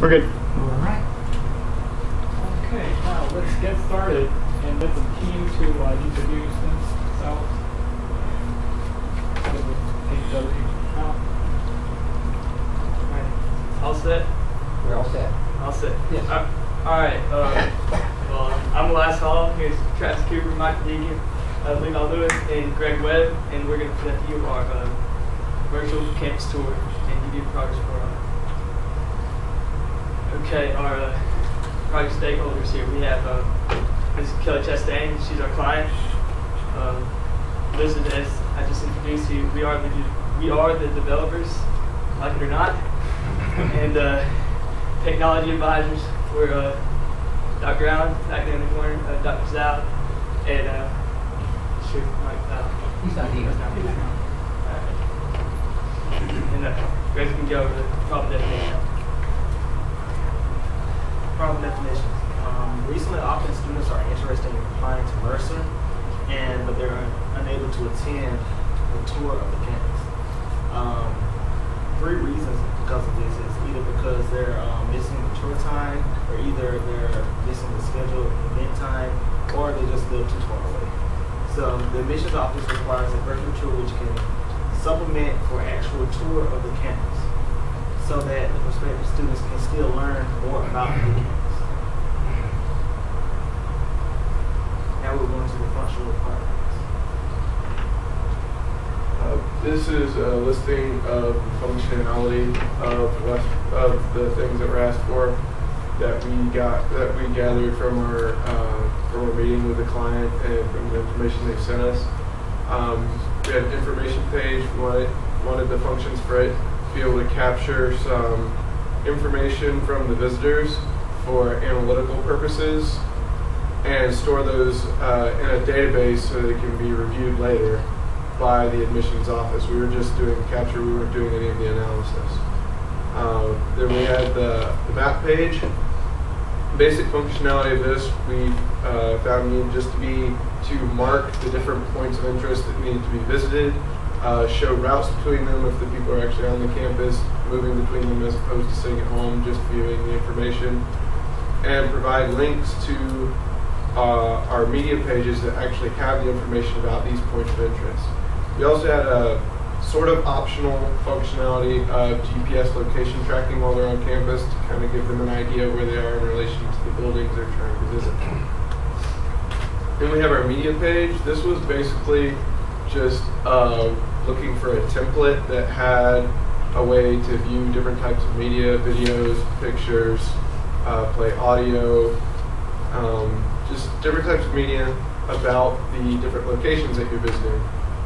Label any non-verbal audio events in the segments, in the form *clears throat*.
We're good. All right. Okay, now let's get started and let the team to uh, introduce themselves. So we Take the account. All set? We're all set. All set. Yes. Uh, all right. Uh, well, I'm Les Hall. Here's Travis Cooper, Mike Deegan, uh, Leon Lewis, and Greg Webb, and we're going to present to you our uh, virtual campus tour and give you a progress report on it. Okay, our uh, project stakeholders here. We have uh, Ms. Kelly Chastain. She's our client. Um, Elizabeth, as I just introduced you, we are the we are the developers, like it or not, and uh, technology advisors. We're uh, Dr. Allen back there in the corner, uh, Dr. Zhao, and uh, sure, Mike Zhao. He's not here. He's not here. Alright. And uh, Greg can go over the problem definition. problem definitions. Um, recently, often students are interested in applying to Mercer, and but they're un- unable to attend the tour of the campus. Um, three reasons because of this is either because they're um, missing the tour time, or either they're missing the scheduled event time, or they just live too far away. So the admissions office requires a virtual tour which can supplement for actual tour of the campus so that the prospective students can still learn more about the campus. Now we're going to the functional requirements. Uh, This is a listing of functionality of West, of the things that were asked for that we got, that we gathered from our, uh, from our meeting with the client and from the information they sent us. Um, We had an information page, we wanted, wanted the functions for it to be able to capture some information from the visitors for analytical purposes and store those uh, in a database so they can be reviewed later by the admissions office. We were just doing capture, we weren't doing any of the analysis. Uh, then we had the, the map page. Basic functionality of this, we uh, found needed just to be to mark the different points of interest that needed to be visited, uh, show routes between them if the people are actually on the campus, moving between them as opposed to sitting at home just viewing the information, and provide links to uh, our media pages that actually have the information about these points of interest. We also had a sort of optional functionality of GPS location tracking while they're on campus to kind of give them an idea where they are in relation to the buildings they're trying to visit. Then we have our media page. This was basically just uh, looking for a template that had a way to view different types of media, videos, pictures, uh, play audio, um, just different types of media about the different locations that you're visiting.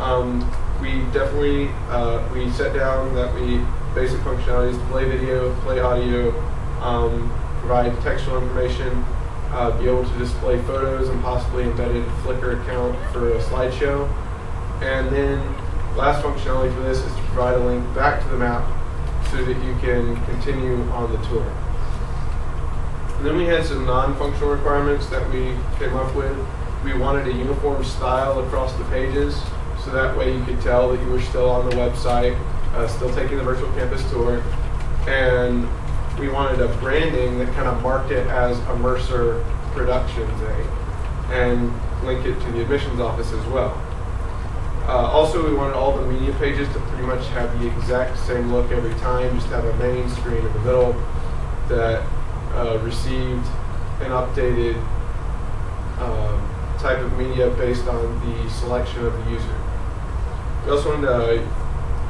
Um, we definitely uh, we set down that we basic functionalities to play video, play audio, um, provide textual information, uh, be able to display photos and possibly embedded Flickr account for a slideshow, and then last functionality for this is to provide a link back to the map so that you can continue on the tour. And then we had some non-functional requirements that we came up with. We wanted a uniform style across the pages, so that way you could tell that you were still on the website, uh, still taking the virtual campus tour. And we wanted a branding that kind of marked it as a Mercer production day and link it to the admissions office as well. Uh, also, we wanted all the media pages to pretty much have the exact same look every time, just have a main screen in the middle that uh, received an updated um, type of media based on the selection of the user. We also wanted uh,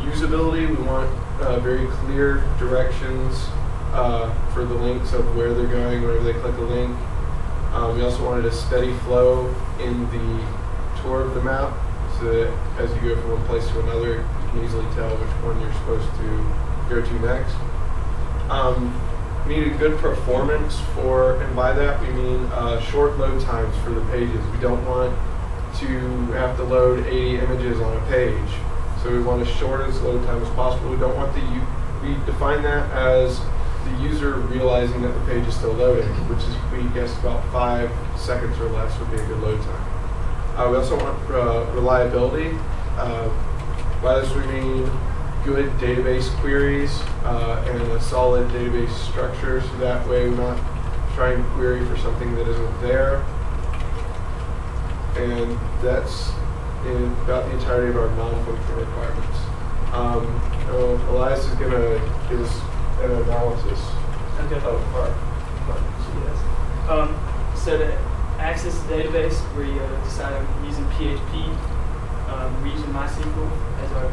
usability. We want uh, very clear directions uh, for the links of where they're going whenever they click a link. Um, we also wanted a steady flow in the tour of the map so that as you go from one place to another, you can easily tell which one you're supposed to go to next. Um, needed good performance for, and by that we mean uh, short load times for the pages. We don't want to have to load 80 images on a page. So we want as short as load time as possible. We don't want the, we define that as the user realizing that the page is still loading, which is, we guess about five seconds or less would be a good load time. Uh, we also want uh, reliability. Uh, by this we mean good database queries uh, and a solid database structure, so that way we're not trying to query for something that isn't there. And that's in about the entirety of our non-functional requirements. Um, Elias is going to give us an analysis Okay. of our requirements. Yes. Um, so to access the database, we uh, decided on using PHP. Um, we're using MySQL as our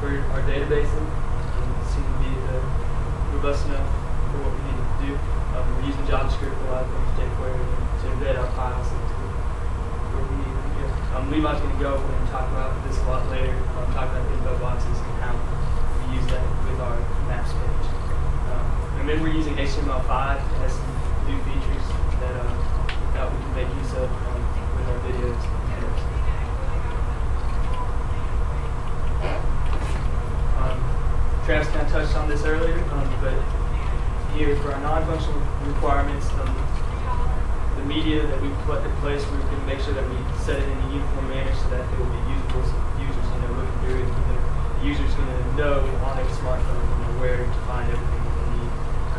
for our database. and It seems to be uh, robust enough for what we need to do. Um, we're using JavaScript a lot of jQuery to embed our files into where we need to go. Um, Levi's going to go and talk about this a lot later. Um, talk about info boxes and how we use that with our maps page. And then we're using HTML5. It has some new features that, uh, that we can make use of um, with our videos. Um, Travis kind of touched on this earlier, um, but here for our non-functional requirements, um, the media that we put in place, going to make sure that we set it in a uniform manner so that it will be usable so users, you know, looking through it, the user's going to know on their smartphone, you know, where to find everything.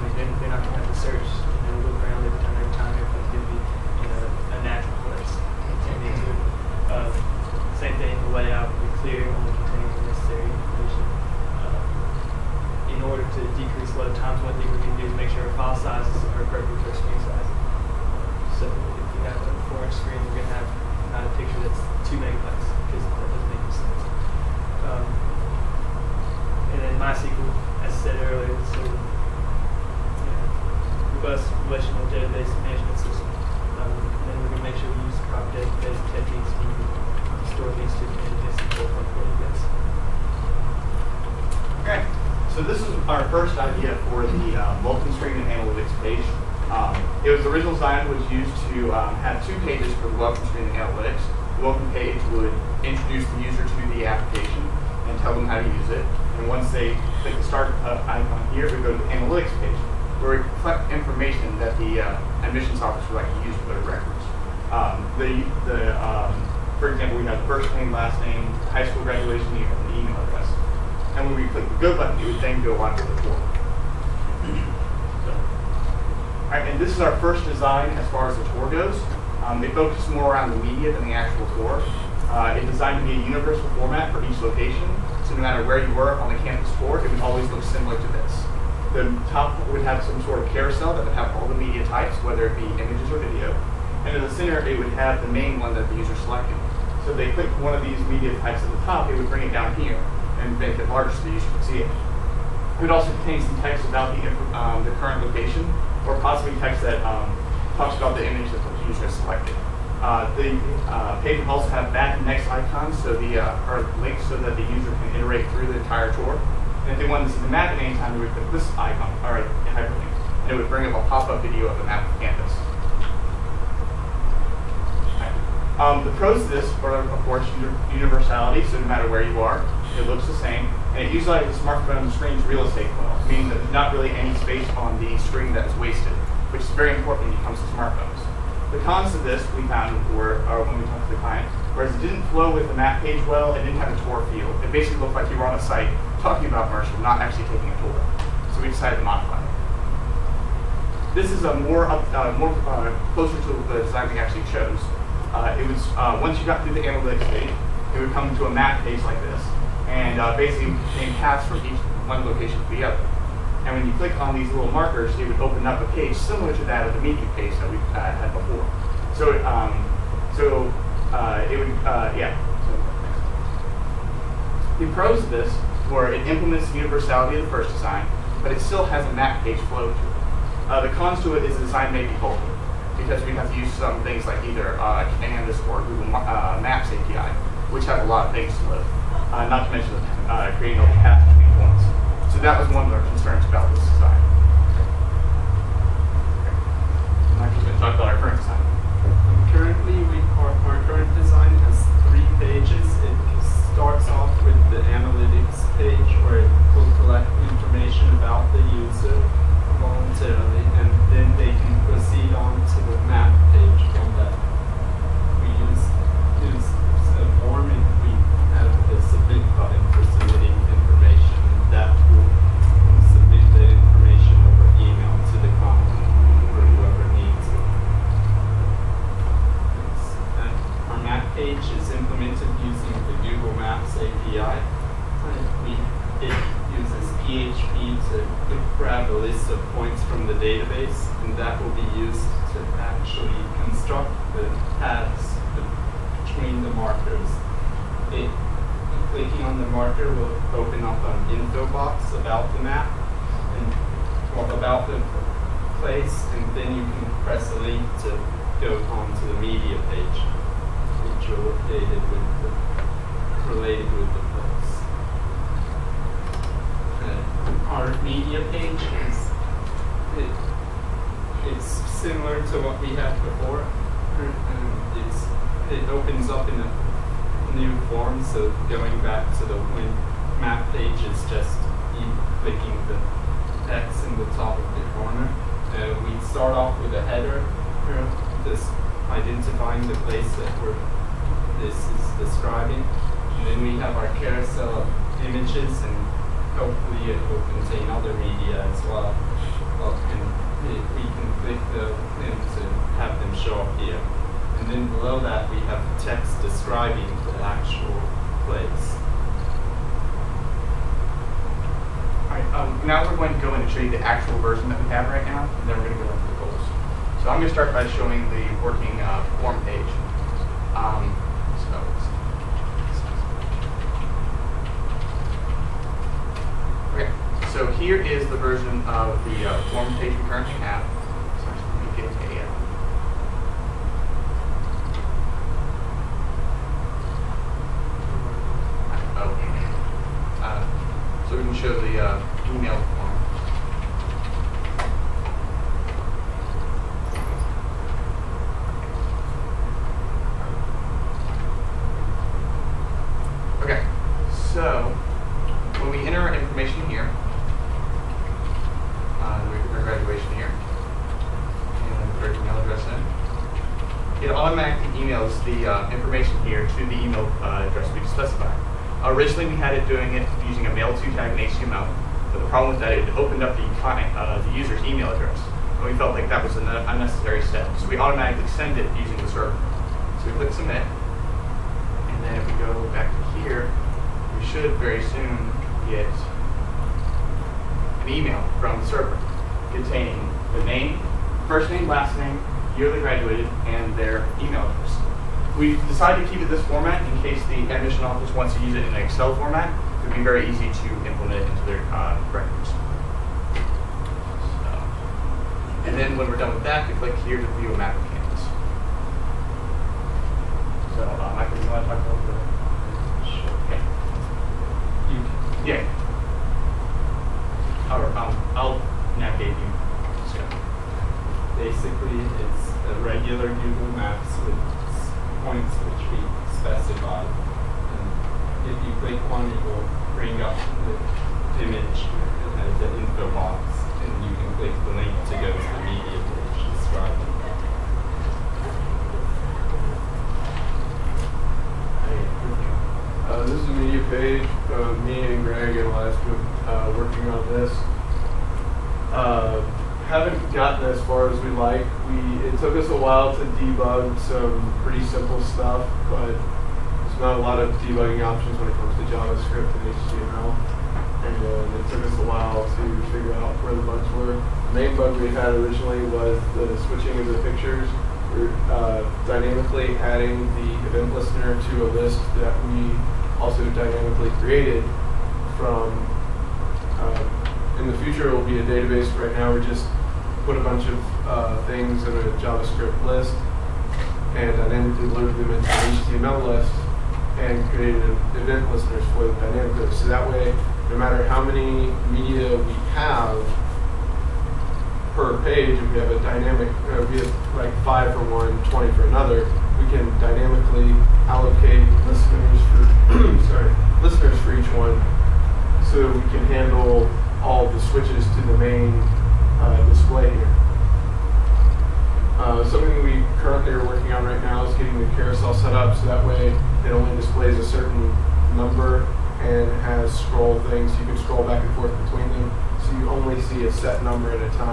I mean, they're, they're not going to have to search, know, look around every time, every time, everything's going to be in a, a natural place. And into it. Uh, same thing, the layout will be clear, only containing the necessary information. Uh, in order to decrease load times, one thing going to do is make sure our file sizes are appropriate to our screen size. So if you have a four inch screen, you're going to have not a picture that's two megabytes because that doesn't make any sense. Um, and then MySQL, as I said earlier, it's a you know, robust relational database management system. Um, and then we're going to make sure we use proper database techniques when we store these to images and 4.40 bits. Okay, so this is our first idea for the uh, multi-stream and analytics page. Um, it was original design was used to um, have two pages for the welcome screen and analytics. The welcome page would introduce the user to the application and tell them how to use it. And once they click the start uh, icon here, we go to the analytics page, where we collect information that the uh, admissions office would like to use for their records. Um, the, the, um, for example, we have first name, last name, high school graduation year, and email address. And when we click the go button, it would then go on to the form. All right, and this is our first design as far as the tour goes. Um, it focuses more around the media than the actual tour. Uh, it's designed to be a universal format for each location, so no matter where you were on the campus tour, it would always look similar to this. The top would have some sort of carousel that would have all the media types, whether it be images or video. And in the center, it would have the main one that the user selected. So if they click one of these media types at the top, it would bring it down here and make it larger so the user can see it. It also contains some text about the, um, the current location, or possibly text that um, talks about the image that the user has selected. Uh, the uh, page would also have back and next icons, so the uh, are links so that the user can iterate through the entire tour. And if they wanted to see the map at any time, they would click this icon, or hyperlink, and it would bring up a pop-up video of the map of campus. Um, the pros of this are, of course, universality, so no matter where you are, it looks the same. And it utilizes the smartphone screen's real estate well, meaning that there's not really any space on the screen that is wasted, which is very important when it comes to smartphones. The cons of this we found were, or when we talked to the client, whereas it didn't flow with the map page well, it didn't have a tour feel. It basically looked like you were on a site talking about Mercer, not actually taking a tour. So we decided to modify it. This is a more up, uh, more uh, closer to the design we actually chose. Uh, it was uh, once you got through the analytics page, it would come to a map page like this, and uh, basically contain paths from each one location to the other. And when you click on these little markers, it would open up a page similar to that of the media page that we uh, had before. So, um, so uh, it would, uh, yeah. So, the pros of this were it implements the universality of the first design, but it still has a map page flow to it. Uh, the cons to it is the design may be bulky because we have to use some things like either uh, Canvas or Google uh, Maps API, which have a lot of things to load. Uh, not to mention uh, creating a path between points. So that was one of our concerns about this design. I'm actually going to talk about our current design. Currently, we, our, current design has three pages. It starts off with the analytics page where it will collect information about the user voluntarily, and then they can proceed on to the map page from that. We use, use a form and we have a submit button for submitting information. list of points from the database, and that will be used to actually construct the be- between the markers. It, clicking on the marker will open up an info box about the map and about the place, and then you can press a link to go onto the media page, which are updated with the, related with the place. Uh, our media page is it, it's similar to what we had before. And it's it opens up in a new form, so going back to the win map page is just you clicking the X in the top of the corner. Uh, we start off with a header, just identifying the place that we're, this is describing. And then we have our carousel of images, and hopefully it will contain other media as well. well and it, we can click the have show up here. And then below that we have the text describing the actual place. Alright, um, now we're going to go in and show you the actual version that we have right now, and then we're going to go into the goals. So I'm going to start by showing the working uh, form page. Um, so okay, so here is the version of the uh, form page we currently have. So I'm just going to get a. Uh, oh, uh, so we can show the uh, email form. Okay, so when we enter our information here, uh, our graduation here, and put our email address in, it automatically emails the uh, information here to the email uh, address we specified. Originally, we had it doing it using a mail to tag in HTML, but the problem with that, it opened up the uh, the user's email address, and we felt like that was an unnecessary step. So we automatically send it using the server. So we click submit, and then if we go back to here, we should very soon get an email from the server containing the name, first name, last name, year they graduated, and their email address. We decided to keep it this format in case the admission office wants to use it in an Excel format. It would be very easy to implement it into their uh, records. And then when we're done with that, we click here to view a map of campus. So, uh, Michael, you want to talk about the? Okay. You Yeah. Or, um, I'll navigate you. So, basically it's a regular Google Maps with s- points which we specify. And if you click one, it will bring up the image as the info box, and you can click the link to go to the media page describing. Uh, this is a media page. Uh, me and Greg and been uh, working on this. Uh, haven't gotten as far as we like. We it took us a while to debug some pretty simple stuff, but there's not a lot of debugging options when it comes to JavaScript and HTML. And uh, it took us a while to figure out where the bugs were. The main bug we had originally was the switching of the pictures. We're uh, dynamically adding the event listener to a list that we also dynamically created from. Um, in the future, it will be a database. Right now, we just put a bunch of uh, things in a JavaScript list and dynamically loaded them into an HTML list and created event listeners for the dynamic list. So that way, no matter how many media we have per page, if we have a dynamic, uh, we have like five for one, 20 for another, we can dynamically allocate listeners for, *clears throat* sorry, listeners for each one so we can handle all the switches to the main uh, display here. Uh, something we currently are working on right now is getting the carousel set up so that way it only displays a certain number and has scroll things. You can scroll back and forth between them so you only see a set number at a time.